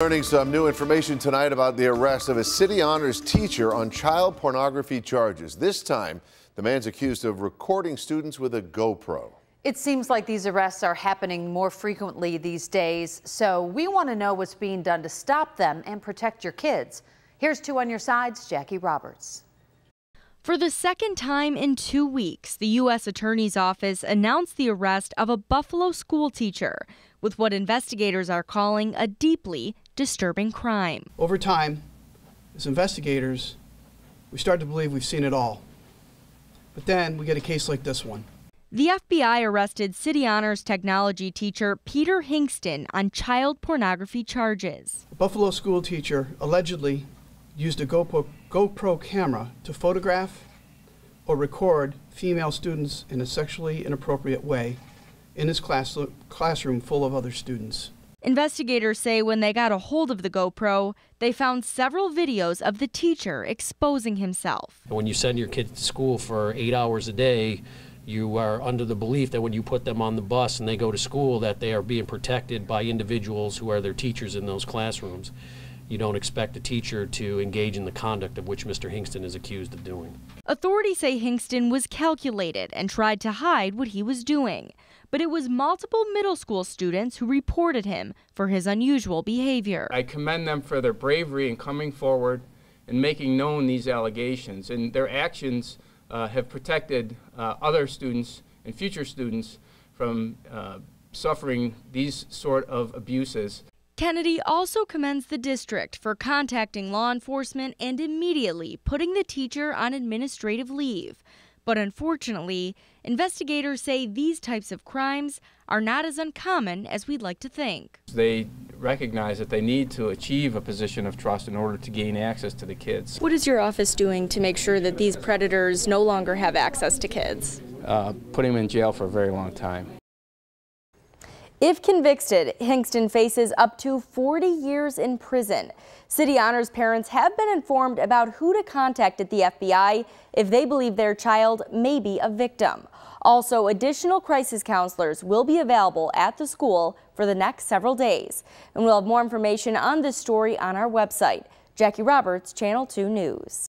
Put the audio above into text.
Learning some new information tonight about the arrest of a city honors teacher on child pornography charges. This time, the man's accused of recording students with a GoPro. It seems like these arrests are happening more frequently these days, so we want to know what's being done to stop them and protect your kids. Here's two on your sides, Jackie Roberts. For the second time in two weeks, the U.S. Attorney's Office announced the arrest of a Buffalo school teacher with what investigators are calling a deeply disturbing crime. Over time, as investigators, we start to believe we've seen it all. But then we get a case like this one. The FBI arrested City Honors technology teacher Peter Hingston on child pornography charges. A Buffalo school teacher allegedly used a GoPro, GoPro camera to photograph or record female students in a sexually inappropriate way in his class, classroom full of other students. Investigators say when they got a hold of the GoPro, they found several videos of the teacher exposing himself. When you send your kids to school for eight hours a day, you are under the belief that when you put them on the bus and they go to school that they are being protected by individuals who are their teachers in those classrooms. You don't expect a teacher to engage in the conduct of which Mr. Hingston is accused of doing. Authorities say Hingston was calculated and tried to hide what he was doing but it was multiple middle school students who reported him for his unusual behavior. I commend them for their bravery in coming forward and making known these allegations, and their actions uh, have protected uh, other students and future students from uh, suffering these sort of abuses. Kennedy also commends the district for contacting law enforcement and immediately putting the teacher on administrative leave. But unfortunately, investigators say these types of crimes are not as uncommon as we'd like to think. They recognize that they need to achieve a position of trust in order to gain access to the kids. What is your office doing to make sure that these predators no longer have access to kids? Uh, putting them in jail for a very long time. If convicted, Hingston faces up to 40 years in prison. City Honors parents have been informed about who to contact at the FBI if they believe their child may be a victim. Also, additional crisis counselors will be available at the school for the next several days. And we'll have more information on this story on our website. Jackie Roberts, Channel 2 News.